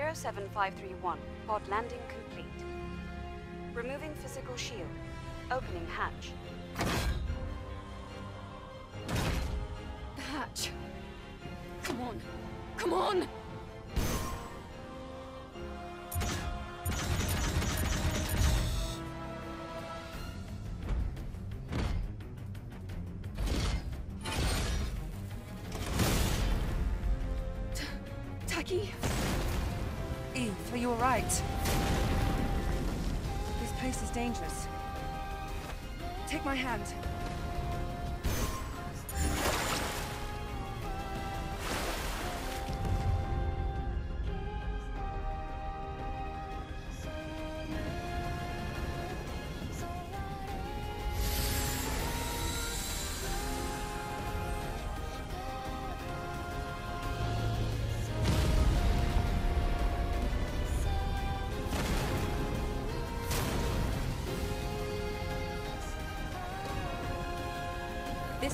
Zero seven five three one. Pod landing complete. Removing physical shield. Opening hatch. The hatch. Come on. Come on! Tachy? Eve, are you alright? This place is dangerous. Take my hand.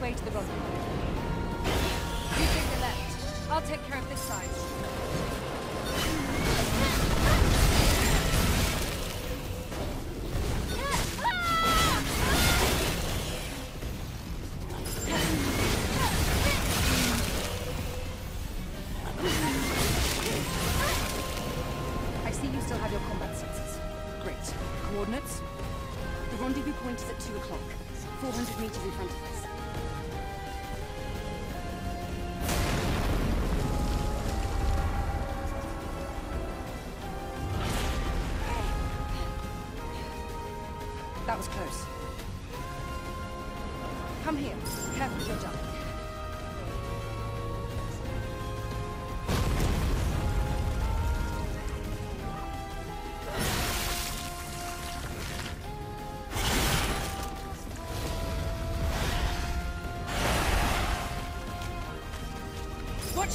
Way to the rendezvous. You take the left. I'll take care of this side. I see you still have your combat senses. Great. Coordinates? The rendezvous point is at 2 o'clock. 400 meters in front of us. That was close. Come here.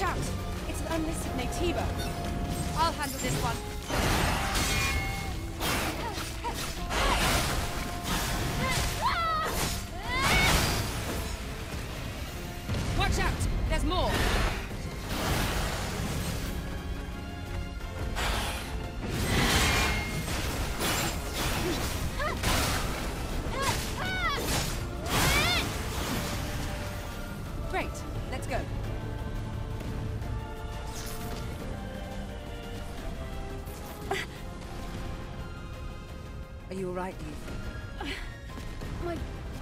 out! It's an unlisted Naytiba. I'll handle this one. Watch out! There's more! You alright, Eve? My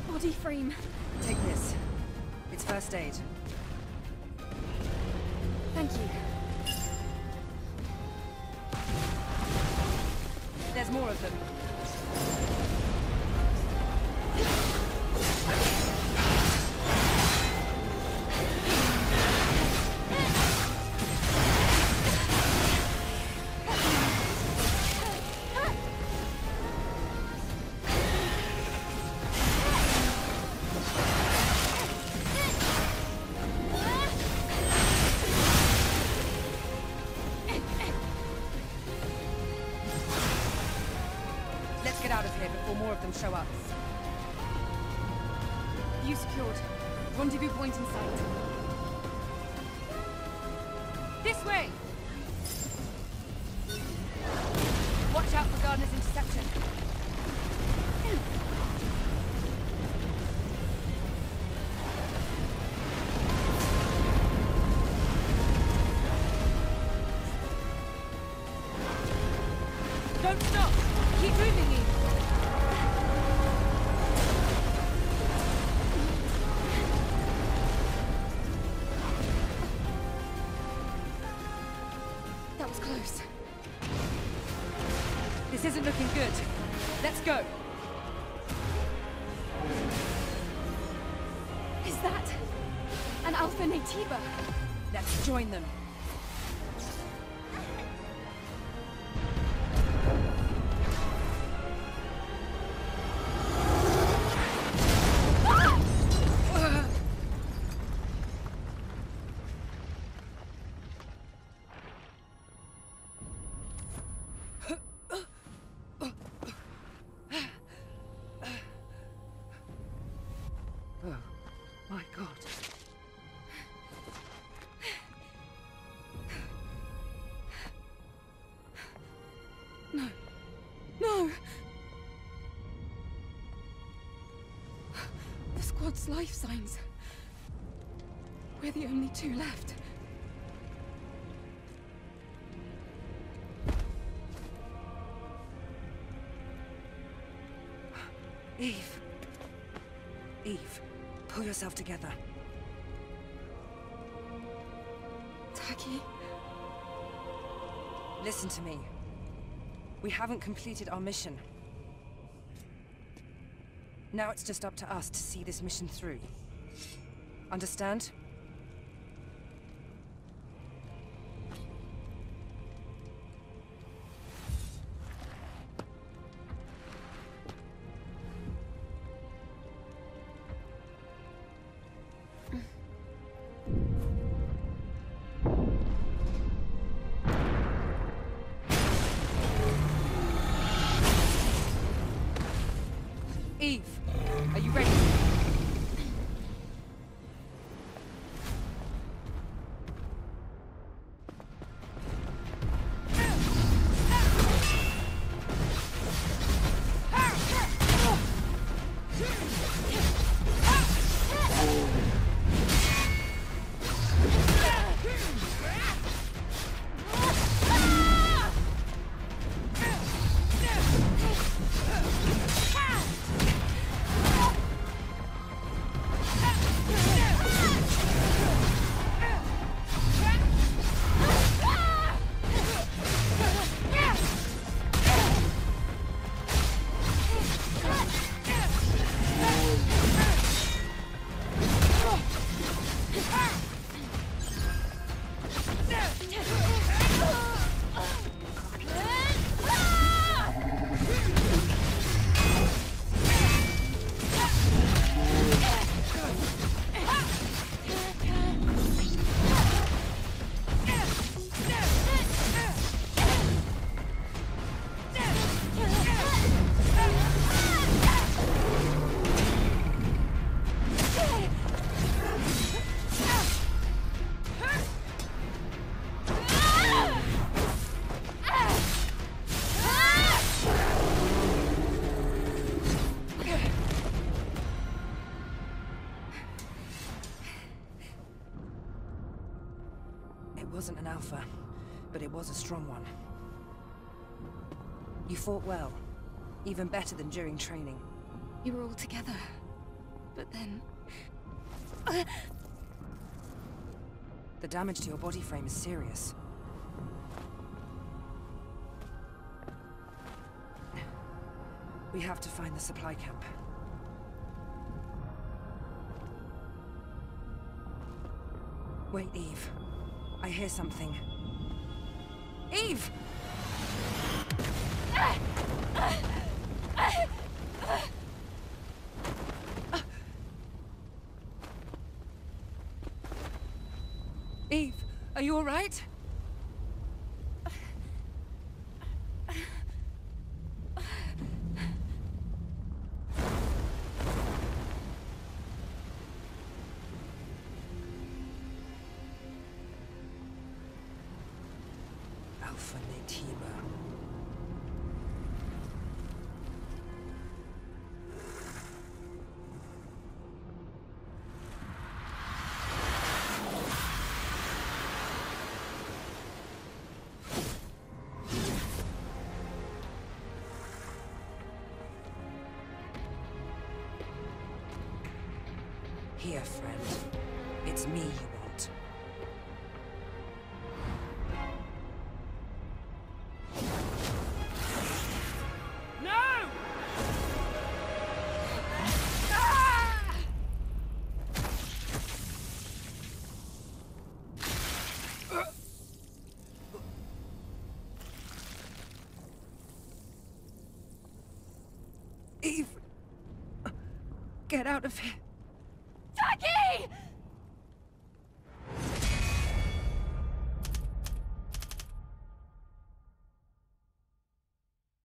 body frame. Take this. It's first aid. Thank you. There's more of them. Let's get out of here before more of them show up. You secured. Rendezvous point in sight. This way! Watch out for Gardner's interception. Don't stop! An Alpha Naytiba? Let's join them. The life signs. We're the only two left. Eve. Eve, pull yourself together. Tachy? Listen to me. We haven't completed our mission. Now it's just up to us to see this mission through. Understand? Wasn't an alpha, but it was a strong one. You fought well. Even better than during training. You were all together. But then... The damage to your body frame is serious. We have to find the supply camp. Wait, Eve. I hear something. Eve! Eve, are you alright? Alpha Naytiba. Here, friend. It's me you Get out of here.